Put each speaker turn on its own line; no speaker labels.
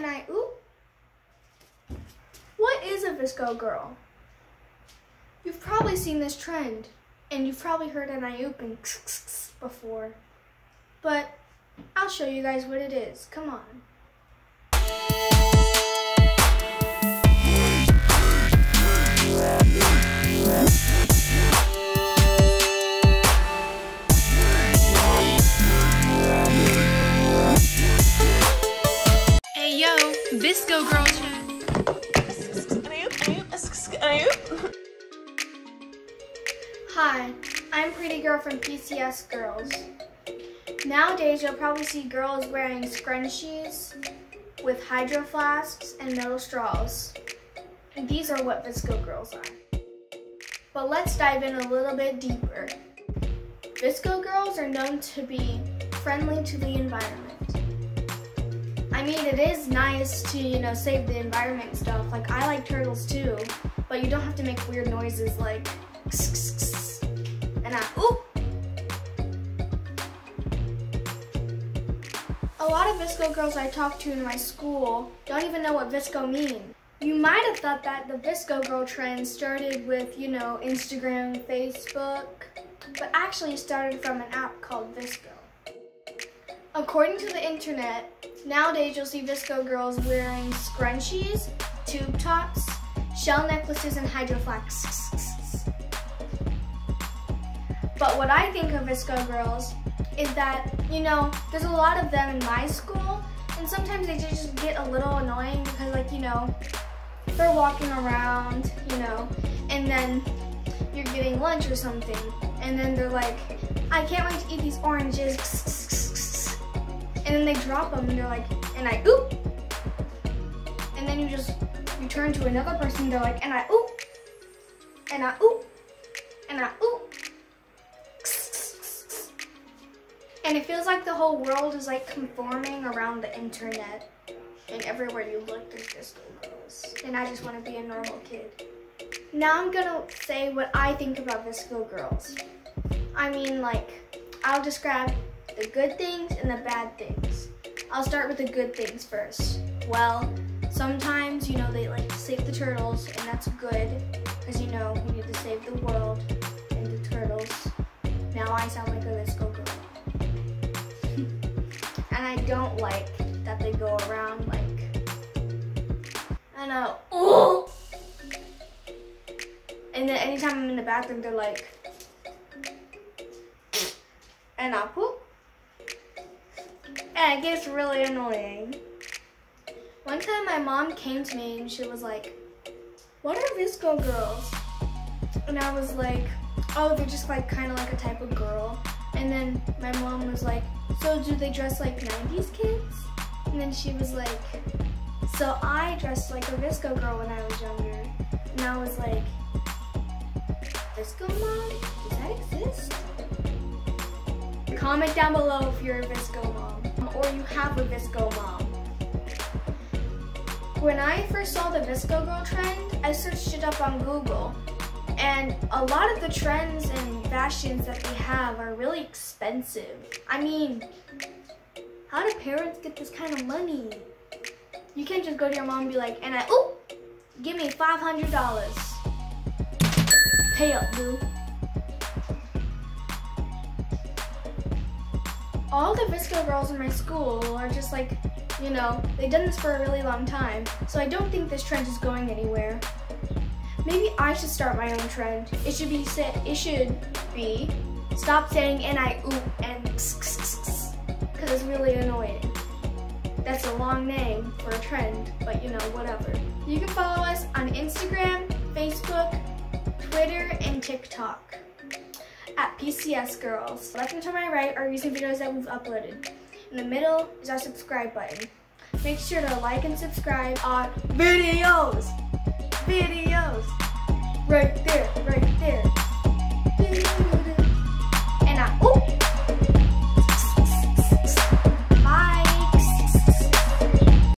and I oop. What is a VSCO girl? You've probably seen this trend, and you've probably heard an I oop and before. But I'll show you guys what it is. Come on. Hi, I'm Pretty Girl from PCS Girls. Nowadays, you'll probably see girls wearing scrunchies with hydro flasks and metal straws. And these are what VSCO girls are. But let's dive in a little bit deeper. VSCO girls are known to be friendly to the environment. I mean, it is nice to, you know, save the environment stuff. Like, I like turtles too, but you don't have to make weird noises like and I. A lot of VSCO girls I talk to in my school don't even know what VSCO means. You might have thought that the VSCO girl trend started with, you know, Instagram, Facebook, but actually started from an app called VSCO. According to the internet, nowadays you'll see VSCO girls wearing scrunchies, tube tops, shell necklaces, and hydro flasks. But what I think of VSCO girls is that, you know, there's a lot of them in my school, and sometimes they just get a little annoying because, like, you know, they're walking around, you know, and then you're getting lunch or something, and then they're like, I can't wait to eat these oranges and then they drop them and they're like, and I oop. And then you just, you turn to another person, they're like, and I oop. And I oop. And I oop. And it feels like the whole world is like conforming around the internet. And everywhere you look, there's just girls. And I just want to be a normal kid. Now I'm gonna say what I think about VSCO girls. I mean, like, I'll describe the good things and the bad things. I'll start with the good things first. Well, sometimes, you know, they like to save the turtles, and that's good, because, you know, we need to save the world and the turtles. Now I sound like a VSCO don't like that they go around like, I know, oh! And then anytime I'm in the bathroom, they're like, and I poop. And it gets really annoying. One time my mom came to me and she was like, what are VSCO girls? And I was like, oh, they're just like kind of like a type of girl. And then my mom was like, so do they dress like 90s kids? And then she was like, so I dressed like a VSCO girl when I was younger. And I was like, VSCO mom? Does that exist? Comment down below if you're a VSCO mom or you have a VSCO mom. When I first saw the VSCO girl trend, I searched it up on Google. And a lot of the trends and fashions that they have are really expensive. I mean, how do parents get this kind of money? You can't just go to your mom and be like, and I, oh, give me $500. Pay up, boo. all the VSCO girls in my school are just like, you know, they've done this for a really long time. So I don't think this trend is going anywhere. Maybe I should start my own trend. It should be said. it should be stop saying and I oop and because it's really annoying. That's a long name for a trend, but you know, whatever. You can follow us on Instagram, Facebook, Twitter, and TikTok at PCS Girls. Left and to my right are recent videos that we've uploaded. In the middle is our subscribe button. Make sure to like and subscribe our videos videos. Right there, right